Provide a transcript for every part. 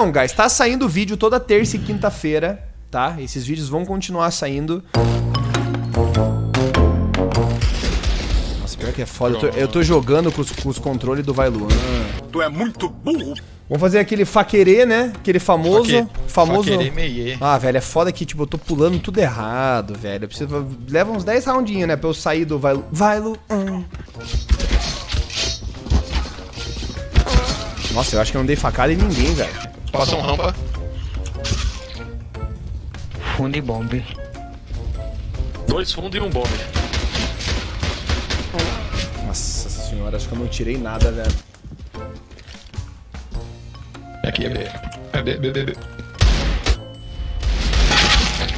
Então, guys, tá saindo vídeo toda terça e quinta-feira, tá? Esses vídeos vão continuar saindo. Nossa, pior que é foda. Eu tô, eu tô jogando com os, com os controles do Vai Luan. Tu é muito burro. Vamos fazer aquele faquerê, né? Aquele famoso. Faque- famoso. faquerê. Ah, velho, é foda que, tipo, eu tô pulando tudo errado, velho. Eu preciso. Leva uns 10 roundinhos, né? Pra eu sair do Vai Lu. Vai Luan. Nossa, eu acho que eu não dei facada em ninguém, velho. Passa um rampa. Fundo e bombe. Dois fundos e um bombe. Nossa senhora, acho que eu não tirei nada, velho. Aqui é B. É B, B, B, B.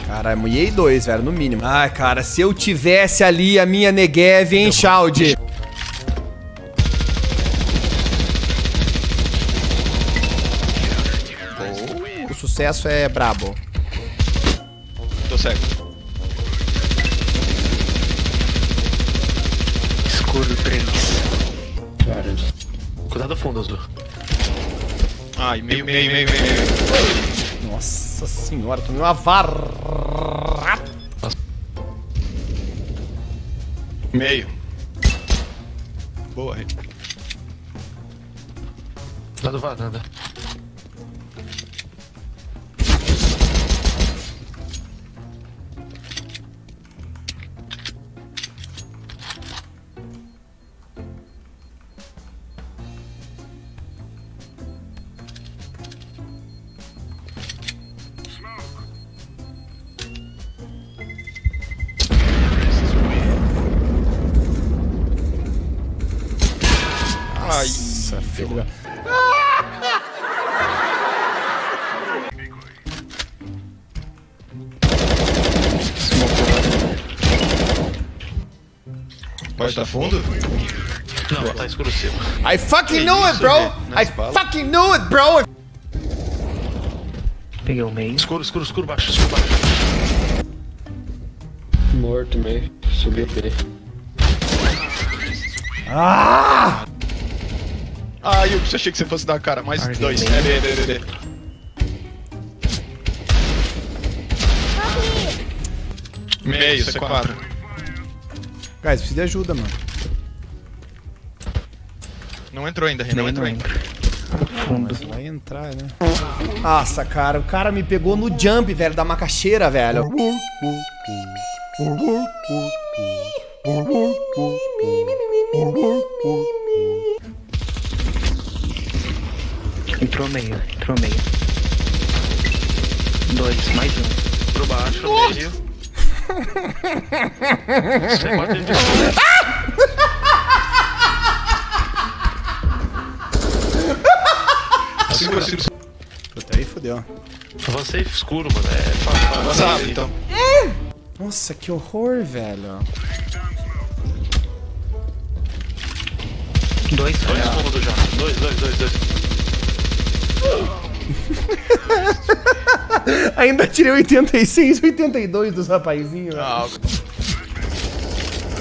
Caralho, mulhei dois, velho, no mínimo. Ai, cara, se eu tivesse ali a minha Negev, hein, Shald? O sucesso é brabo. Tô cego. Escuro 3. Cuidado fundo, Azul. Ai, meio, meio, meio, meio, meio. Nossa senhora, tomei uma vara. Meio. Boa, hein? Cuidado varanda. Filho da... pode estar fundo? Não, tá escuro cima. I fucking Que knew it, bro! velho? I fucking knew it, bro! Peguei o meio. Escuro, escuro, escuro, baixo, escuro, baixo. Morto meio. Subiu B. Ah! Ah, eu achei que você fosse dar cara. Mais dois. bem. É B, B, B, B. Meio, C4. Guys, preciso de ajuda, mano. Não entrou ainda, Renan. Não entrou não ainda. entra. Fundo. Vai entrar, né? Nossa, cara, o cara me pegou no jump, velho, da macaxeira, velho. Entrou meio. Entrou meio. Dois, mais um. Pro baixo, meio. C4 e Cinco, cinco. Puta, aí fodeu. Avancei escuro, mano. É fácil. Avançado, então. Nossa, que horror, velho. Dois, Dois ah, fundos já. Dois, dois, dois, dois. Ainda tirei 86, 82 dos rapazinhos. Ah,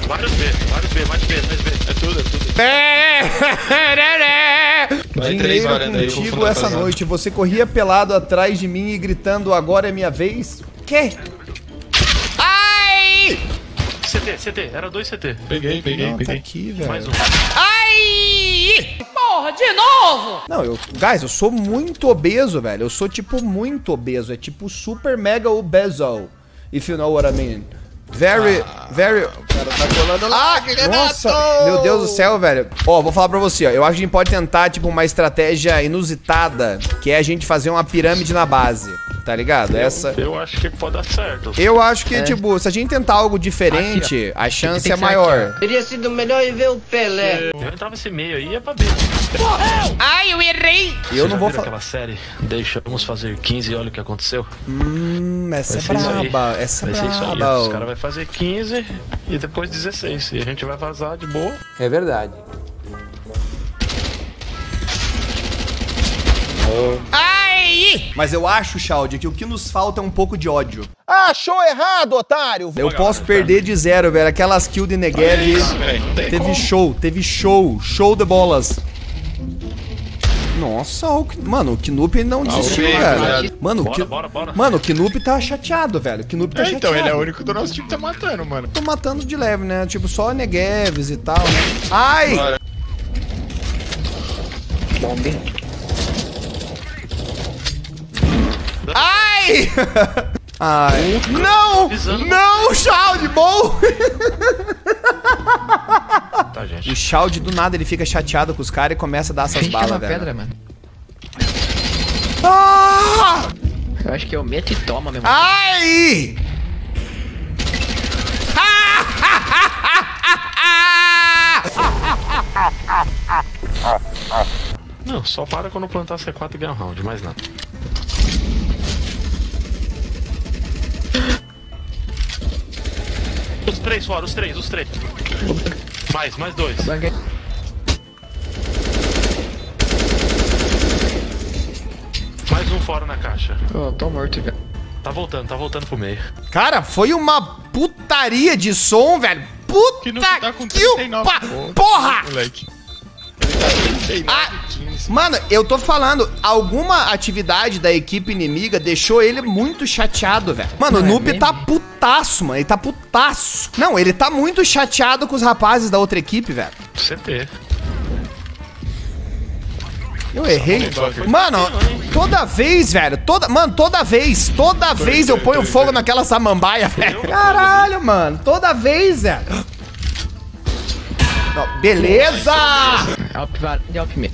Vários B, vários B, mais B, mais B. é tudo, é tudo. Vai três Dinheiro varanda aí, contigo essa noite. Você corria pelado atrás de mim e gritando agora é minha vez? Que? Ai! CT, CT, era dois CT. Peguei, peguei, Não, tá peguei. aqui, velho. Mais um. Ai! Porra, de novo! Não, eu. Guys, eu sou muito obeso, velho. Eu sou, tipo, muito obeso. É tipo super mega obeso. If you know what I mean. Very, very. O cara tá colando lá, que Nossa, meu Deus do céu, velho. Ó, vou falar pra você, ó. Eu acho que a gente pode tentar, tipo, uma estratégia inusitada, que é a gente fazer uma pirâmide na base. Tá ligado? Essa. Eu acho que pode dar certo. Eu acho que, tipo, se a gente tentar algo diferente, a chance é maior. Teria sido melhor ir ver o Pelé. Eu entrava esse meio aí, ia pra B. Ai, eu errei! Eu não vou falar. aquela série? Deixamos fazer 15 e olha o que aconteceu. Hum, essa é Vai aí. braba. Essa é Vai ser isso aí. braba. Os caras vão fazer 15 e depois 16. E a gente vai vazar de boa. É verdade. Ai! Mas eu acho, Shaud, que o que nos falta é um pouco de ódio. Achou errado, otário! Eu posso perder de zero, velho. Aquelas kills de Negev. Teve como. show, teve show. Show de bolas. Nossa, o, K- mano, o ele não desistiu, bem, velho. cuidado. Mano, o Bora, Ki- bora, bora. Mano, o Knup tá chateado, velho. O Knup tá É, chateado. então, ele é o único do nosso time que tá matando, mano. Tô matando de leve, né? Tipo, só Negeves e tal, né? Ai! Bora. Bombe. Ai! Ai! Não! Não, Shald, bom! Tá, gente. O Shald do nada ele fica chateado com os caras e começa a dar essas balas, velho. pedra, mano. Ah! Eu acho que eu meto e toma mesmo. Ai! Não, só para quando plantar C4 e ganhar um round, mais nada. Três fora, os três, os três. Mais, mais dois. Banguei. Mais um fora na caixa. Oh, tô morto, velho. Tá voltando, tá voltando pro meio. Cara, foi uma putaria de som, velho. Puta Que que, não tá com 39. pa- Porra! Moleque. Ele com 39, Ah, 15. Mano, eu tô falando, alguma atividade da equipe inimiga deixou ele muito chateado, velho. Mano, o Não é Noob mesmo? tá putaço, mano. Ele tá putaço. Não, ele tá muito chateado com os rapazes da outra equipe, velho. CT. Eu errei. Mano, toda vez, velho. Toda, mano, toda vez. Toda vez eu ponho fogo naquela samambaia, velho. Caralho, mano. Toda vez, velho. Beleza! Alp var... de Alp me.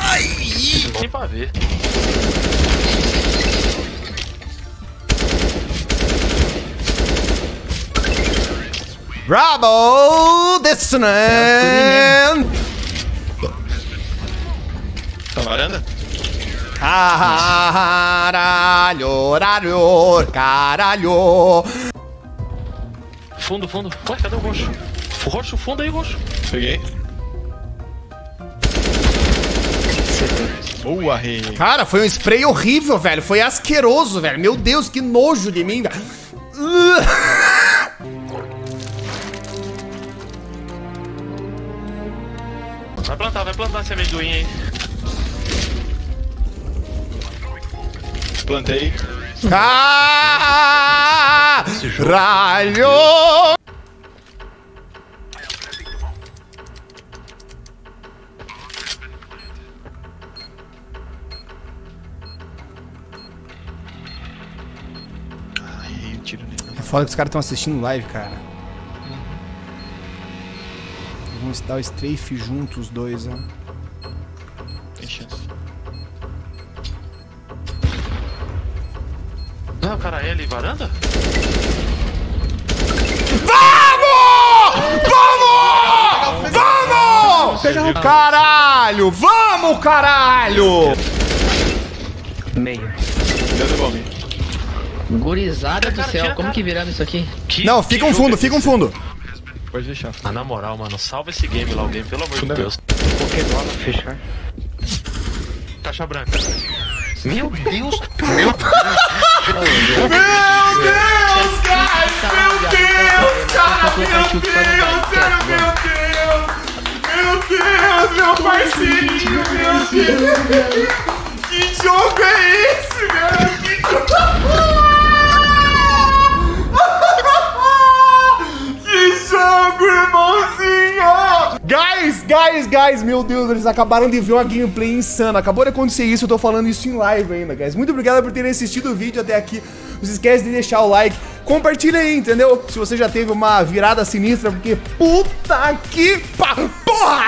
Ai, Nem pra ver. Bravo! Dissonant! Tá varanda? Caralho, horário, caralho. Fundo, fundo. Ué, cadê o roxo? O roxo, fundo aí, roxo. Peguei. Boa, rei. Cara, foi um spray horrível, velho. Foi asqueroso, velho. Meu Deus, que nojo de mim, velho. Vai plantar, vai plantar esse amendoim aí. Plantei. Caralho! É foda que os caras estão assistindo live, cara. Vamos dar o strafe juntos, os dois, ó. Tem chance. Não, cara, é ali, varanda? Vamos! Vamos! Vamos! Caralho! Vamos, caralho! Meio. Deu. Gurizada do céu, como que viramos isso aqui? Não, fica um fundo, é fica um fundo. Pode deixar. Ah, na moral, mano, salva esse game lá, alguém, pelo amor de Deus. Pokébola, fechar. Caixa branca. Meu Deus! Que jogo é esse, velho? Que jogo... Que jogo, irmãozinho! Guys, guys, guys, meu Deus, eles acabaram de ver uma gameplay insana. Acabou de acontecer isso, eu tô falando isso em live ainda, guys. Muito obrigado por terem assistido o vídeo até aqui. Não se esquece de deixar o like. Compartilha aí, entendeu? Se você já teve uma virada sinistra, porque puta que pa... Porra!